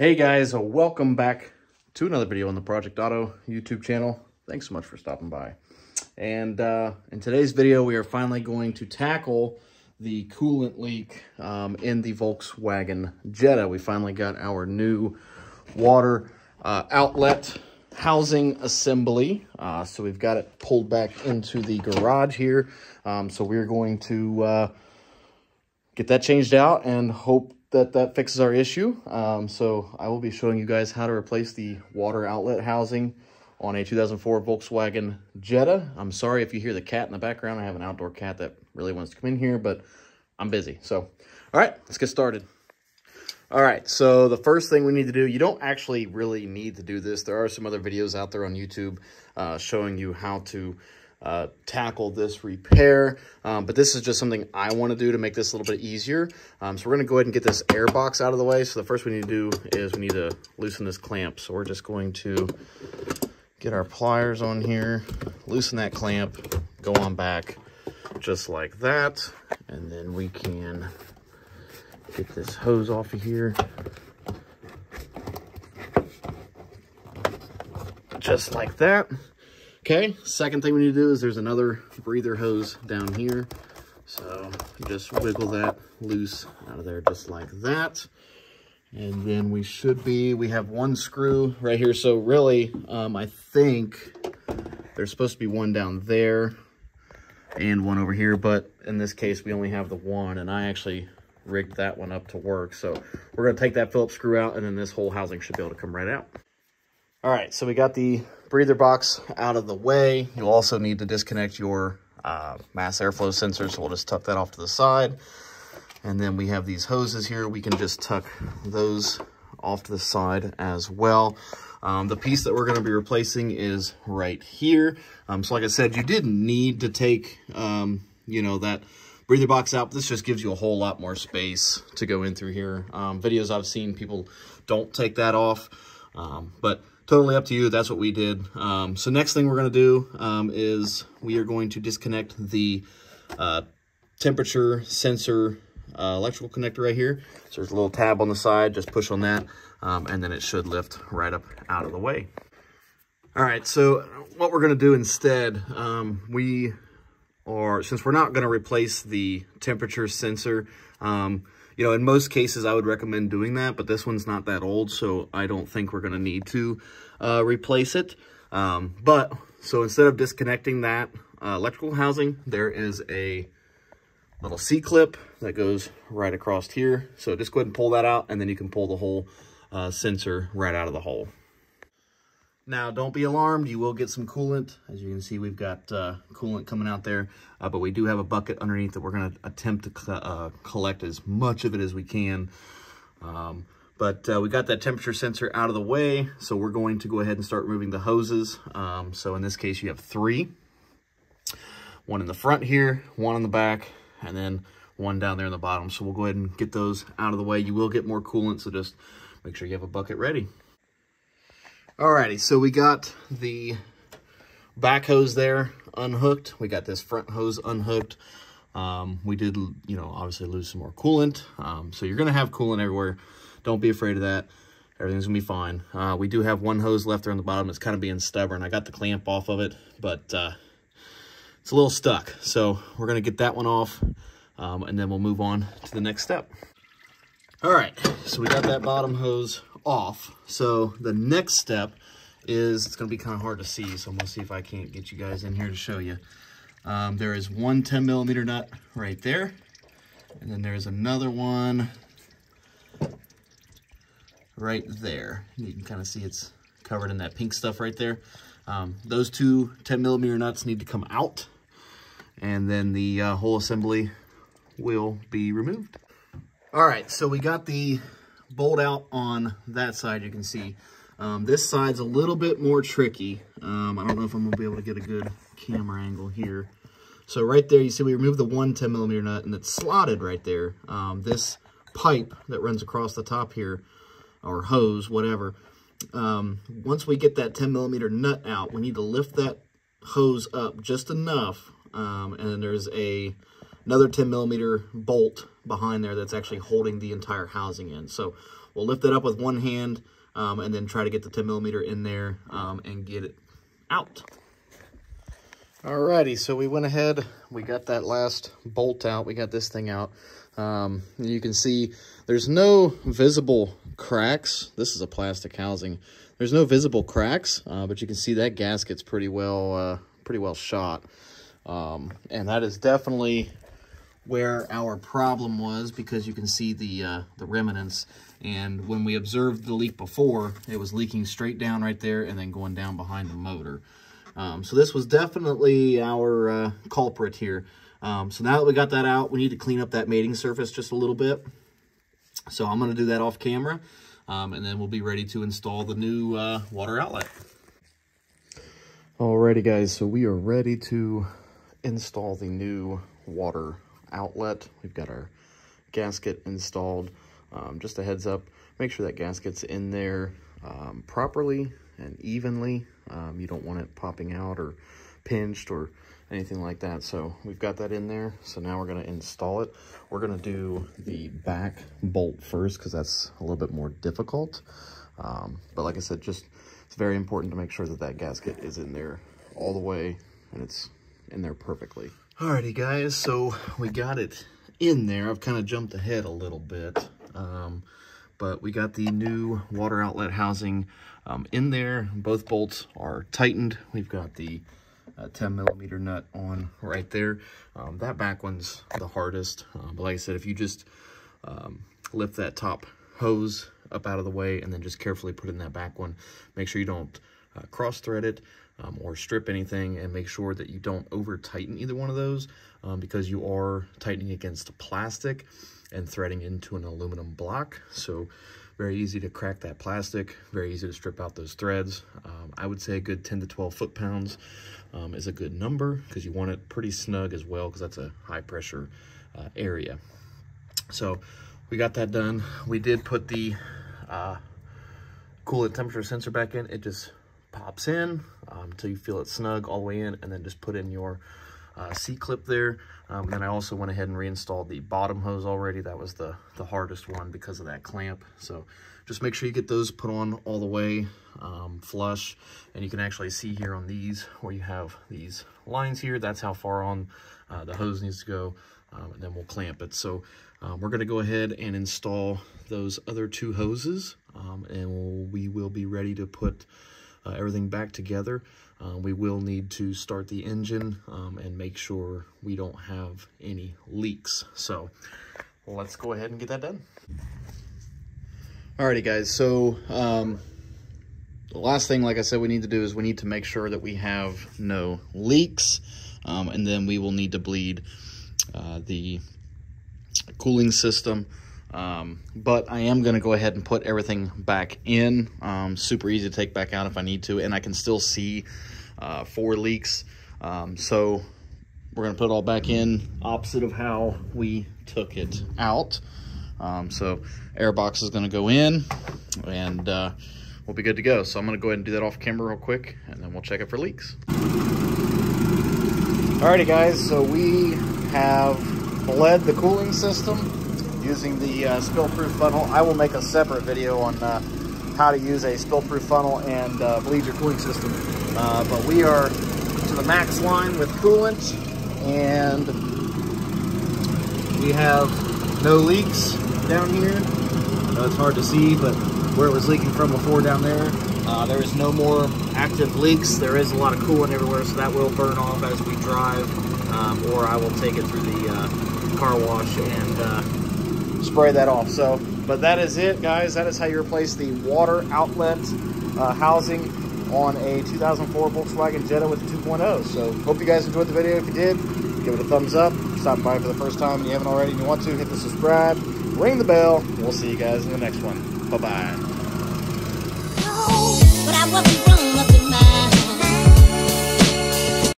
Hey guys, welcome back to another video on the Project Auto YouTube channel. Thanks so much for stopping by. And uh, in today's video, we are finally going to tackle the coolant leak um, in the Volkswagen Jetta. We finally got our new water uh, outlet housing assembly. Uh, so we've got it pulled back into the garage here. Um, so we're going to uh, get that changed out and hope that that fixes our issue. Um, so I will be showing you guys how to replace the water outlet housing on a 2004 Volkswagen Jetta. I'm sorry if you hear the cat in the background. I have an outdoor cat that really wants to come in here, but I'm busy. So, all right, let's get started. All right, so the first thing we need to do, you don't actually really need to do this. There are some other videos out there on YouTube uh, showing you how to uh, tackle this repair. Um, but this is just something I want to do to make this a little bit easier. Um, so we're going to go ahead and get this air box out of the way. So the first we need to do is we need to loosen this clamp. So we're just going to get our pliers on here, loosen that clamp, go on back just like that. And then we can get this hose off of here. Just like that. Okay, second thing we need to do is there's another breather hose down here. So just wiggle that loose out of there just like that. And then we should be, we have one screw right here. So really, um, I think there's supposed to be one down there and one over here. But in this case, we only have the one and I actually rigged that one up to work. So we're gonna take that Phillips screw out and then this whole housing should be able to come right out. All right, so we got the breather box out of the way. You'll also need to disconnect your uh, mass airflow sensor, so we'll just tuck that off to the side. And then we have these hoses here. We can just tuck those off to the side as well. Um, the piece that we're going to be replacing is right here. Um, so like I said, you didn't need to take, um, you know, that breather box out. This just gives you a whole lot more space to go in through here. Um, videos I've seen, people don't take that off. Um, but totally up to you. That's what we did. Um, so next thing we're going to do um, is we are going to disconnect the uh, temperature sensor uh, electrical connector right here. So there's a little tab on the side. Just push on that, um, and then it should lift right up out of the way. All right, so what we're going to do instead, um, we are, since we're not going to replace the temperature sensor, um, you know, in most cases, I would recommend doing that, but this one's not that old, so I don't think we're going to need to uh, replace it. Um, but, so instead of disconnecting that uh, electrical housing, there is a little C-clip that goes right across here. So just go ahead and pull that out, and then you can pull the whole uh, sensor right out of the hole. Now, don't be alarmed. You will get some coolant. As you can see, we've got uh, coolant coming out there, uh, but we do have a bucket underneath that we're going to attempt to uh, collect as much of it as we can. Um, but uh, we got that temperature sensor out of the way, so we're going to go ahead and start removing the hoses. Um, so in this case, you have three. One in the front here, one on the back, and then one down there in the bottom. So we'll go ahead and get those out of the way. You will get more coolant, so just make sure you have a bucket ready. Alrighty, so we got the back hose there unhooked. We got this front hose unhooked. Um, we did, you know, obviously lose some more coolant. Um, so you're going to have coolant everywhere. Don't be afraid of that. Everything's going to be fine. Uh, we do have one hose left there on the bottom. It's kind of being stubborn. I got the clamp off of it, but uh, it's a little stuck. So we're going to get that one off, um, and then we'll move on to the next step. All right, so we got that bottom hose off. So the next step is, it's gonna be kind of hard to see, so I'm gonna see if I can't get you guys in here to show you. Um, there is one 10 millimeter nut right there. And then there's another one right there. You can kind of see it's covered in that pink stuff right there. Um, those two 10 millimeter nuts need to come out and then the uh, whole assembly will be removed. All right, so we got the bolt out on that side, you can see. Um, this side's a little bit more tricky. Um, I don't know if I'm gonna be able to get a good camera angle here. So right there, you see we removed the one 10 millimeter nut and it's slotted right there. Um, this pipe that runs across the top here, or hose, whatever, um, once we get that 10 millimeter nut out, we need to lift that hose up just enough. Um, and then there's a another 10 millimeter bolt behind there that's actually holding the entire housing in. So we'll lift it up with one hand um, and then try to get the 10 millimeter in there um, and get it out. Alrighty, so we went ahead, we got that last bolt out, we got this thing out. Um, you can see there's no visible cracks. This is a plastic housing. There's no visible cracks, uh, but you can see that gasket's pretty well, uh, pretty well shot. Um, and that is definitely where our problem was because you can see the, uh, the remnants. And when we observed the leak before, it was leaking straight down right there and then going down behind the motor. Um, so this was definitely our uh, culprit here. Um, so now that we got that out, we need to clean up that mating surface just a little bit. So I'm going to do that off camera, um, and then we'll be ready to install the new uh, water outlet. Alrighty guys, so we are ready to install the new water outlet. We've got our gasket installed. Um, just a heads up, make sure that gasket's in there um, properly and evenly. Um, you don't want it popping out or pinched or anything like that. So we've got that in there. So now we're going to install it. We're going to do the back bolt first because that's a little bit more difficult. Um, but like I said, just it's very important to make sure that that gasket is in there all the way and it's in there perfectly. Alrighty guys, so we got it in there. I've kind of jumped ahead a little bit. Um, but we got the new water outlet housing um, in there. Both bolts are tightened. We've got the uh, 10 millimeter nut on right there. Um, that back one's the hardest. Uh, but like I said, if you just um, lift that top hose up out of the way and then just carefully put in that back one, make sure you don't uh, cross thread it um, or strip anything and make sure that you don't over tighten either one of those um, because you are tightening against plastic and threading into an aluminum block. So very easy to crack that plastic, very easy to strip out those threads. Um, I would say a good 10 to 12 foot-pounds um, is a good number because you want it pretty snug as well because that's a high pressure uh, area. So we got that done. We did put the uh, coolant temperature sensor back in. It just pops in um, until you feel it snug all the way in and then just put in your uh, C-clip there. Um, then I also went ahead and reinstalled the bottom hose already. That was the, the hardest one because of that clamp. So just make sure you get those put on all the way um, flush. And you can actually see here on these where you have these lines here. That's how far on uh, the hose needs to go. Um, and then we'll clamp it. So um, we're going to go ahead and install those other two hoses. Um, and we will be ready to put uh, everything back together. Uh, we will need to start the engine um, and make sure we don't have any leaks. So let's go ahead and get that done. Alrighty guys, so um, the last thing, like I said, we need to do is we need to make sure that we have no leaks. Um, and then we will need to bleed uh, the cooling system um, but I am going to go ahead and put everything back in. Um, super easy to take back out if I need to. And I can still see uh, four leaks. Um, so we're going to put it all back in opposite of how we took it out. Um, so air box is going to go in and uh, we'll be good to go. So I'm going to go ahead and do that off camera real quick and then we'll check it for leaks. Alrighty guys, so we have bled the cooling system using the uh, spill-proof funnel. I will make a separate video on uh, how to use a spill-proof funnel and uh, bleed your cooling system. Uh, but we are to the max line with coolant and we have no leaks down here. It's hard to see, but where it was leaking from before down there, uh, there is no more active leaks. There is a lot of coolant everywhere, so that will burn off as we drive, um, or I will take it through the uh, car wash and uh, spray that off. So, but that is it, guys. That is how you replace the water outlet uh, housing on a 2004 Volkswagen Jetta with 2.0. So, hope you guys enjoyed the video. If you did, give it a thumbs up. Stop by for the first time and you haven't already and you want to, hit the subscribe, ring the bell. We'll see you guys in the next one. Bye-bye.